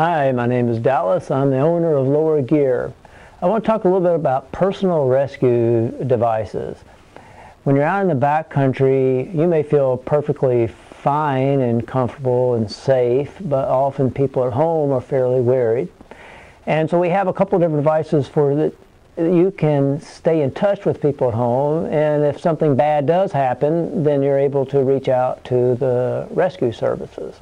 Hi, my name is Dallas. I'm the owner of Lower Gear. I want to talk a little bit about personal rescue devices. When you're out in the backcountry, you may feel perfectly fine and comfortable and safe, but often people at home are fairly worried. And so we have a couple different devices for that you can stay in touch with people at home and if something bad does happen then you're able to reach out to the rescue services.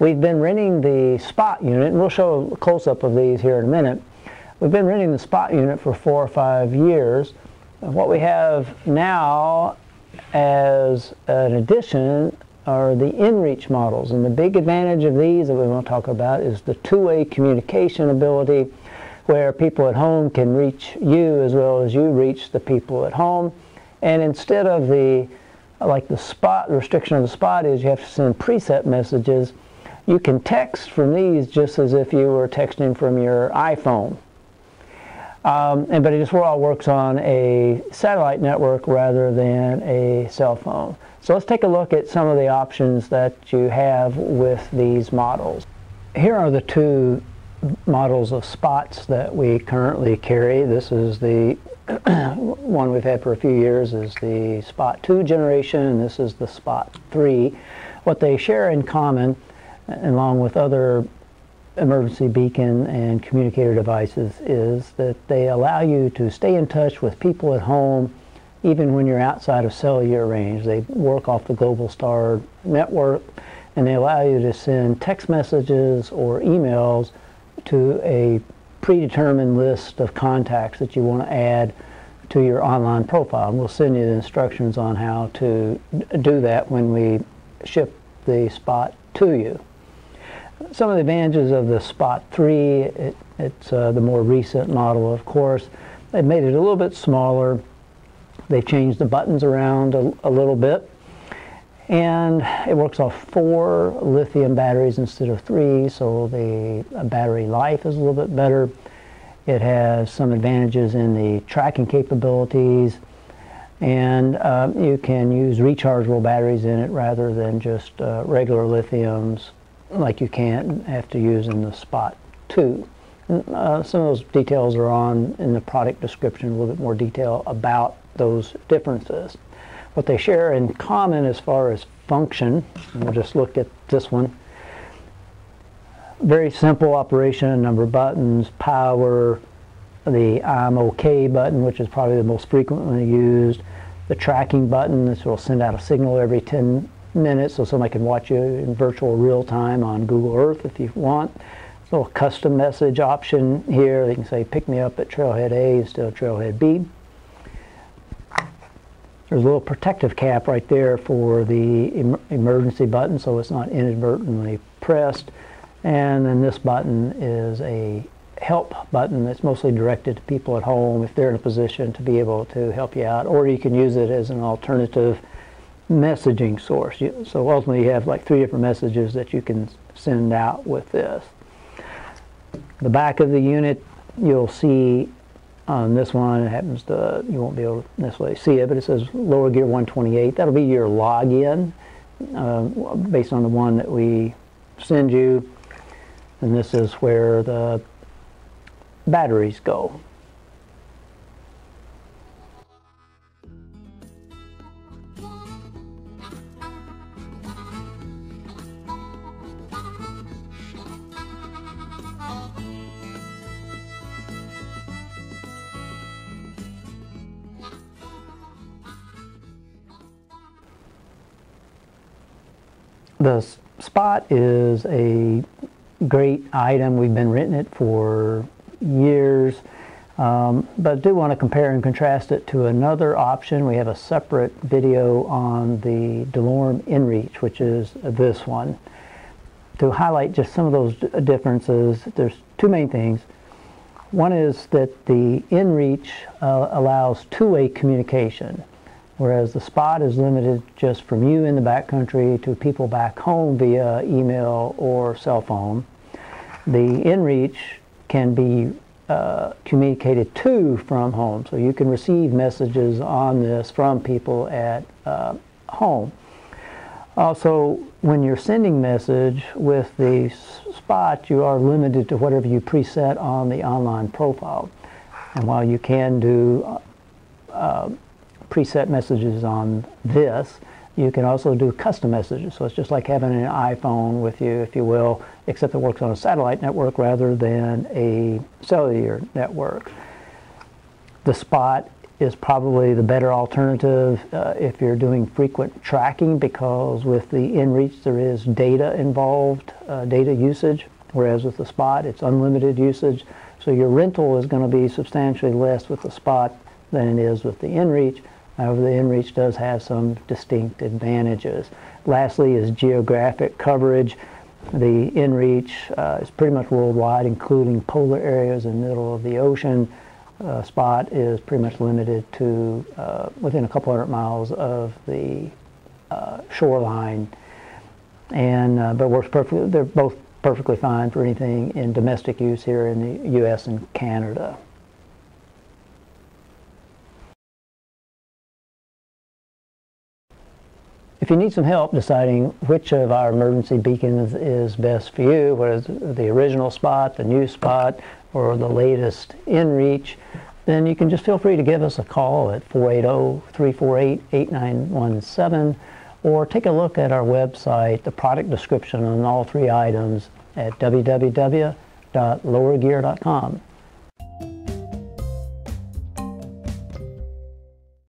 We've been renting the spot unit and we'll show a close-up of these here in a minute. We've been renting the spot unit for four or five years. What we have now as an addition are the inReach models and the big advantage of these that we want to talk about is the two-way communication ability where people at home can reach you as well as you reach the people at home. And instead of the, like the spot, the restriction of the spot is you have to send preset messages, you can text from these just as if you were texting from your iPhone. Um, and, but it just all works on a satellite network rather than a cell phone. So let's take a look at some of the options that you have with these models. Here are the two models of spots that we currently carry. This is the one we've had for a few years is the Spot 2 generation and this is the Spot 3. What they share in common along with other emergency beacon and communicator devices is that they allow you to stay in touch with people at home even when you're outside of cellular range. They work off the Globalstar network and they allow you to send text messages or emails to a predetermined list of contacts that you want to add to your online profile. And we'll send you the instructions on how to do that when we ship the Spot to you. Some of the advantages of the Spot 3, it, it's uh, the more recent model of course. They've made it a little bit smaller. They've changed the buttons around a, a little bit and it works off four lithium batteries instead of three so the battery life is a little bit better it has some advantages in the tracking capabilities and uh, you can use rechargeable batteries in it rather than just uh, regular lithiums like you can have to use in the spot 2 uh, some of those details are on in the product description a little bit more detail about those differences what they share in common as far as function, we'll just look at this one. Very simple operation, number of buttons, power, the I'm OK button, which is probably the most frequently used, the tracking button, this will send out a signal every 10 minutes so somebody can watch you in virtual real time on Google Earth if you want. A little custom message option here. They can say pick me up at trailhead A instead of trailhead B. There's a little protective cap right there for the em emergency button so it's not inadvertently pressed. And then this button is a help button that's mostly directed to people at home if they're in a position to be able to help you out. Or you can use it as an alternative messaging source. So ultimately you have like three different messages that you can send out with this. The back of the unit you'll see on this one, it happens to, you won't be able to necessarily see it, but it says lower gear 128. That'll be your login uh, based on the one that we send you. And this is where the batteries go. The spot is a great item. We've been renting it for years, um, but do want to compare and contrast it to another option. We have a separate video on the DeLorme InReach, which is this one. To highlight just some of those differences, there's two main things. One is that the InReach uh, allows two-way communication whereas the spot is limited just from you in the backcountry to people back home via email or cell phone. The inReach can be uh, communicated to from home, so you can receive messages on this from people at uh, home. Also, when you're sending message with the spot, you are limited to whatever you preset on the online profile. And while you can do uh, preset messages on this, you can also do custom messages. So it's just like having an iPhone with you, if you will, except it works on a satellite network rather than a cellular network. The spot is probably the better alternative uh, if you're doing frequent tracking because with the inReach there is data involved, uh, data usage, whereas with the spot it's unlimited usage. So your rental is going to be substantially less with the spot than it is with the inReach. However, the inReach does have some distinct advantages. Lastly is geographic coverage. The inReach uh, is pretty much worldwide, including polar areas in the middle of the ocean. Uh, spot is pretty much limited to uh, within a couple hundred miles of the uh, shoreline, and uh, but works perfectly. They're both perfectly fine for anything in domestic use here in the U.S. and Canada. If you need some help deciding which of our emergency beacons is best for you, whether it's the original spot, the new spot, or the latest inReach, then you can just feel free to give us a call at 480-348-8917 or take a look at our website, the product description on all three items at www.lowergear.com.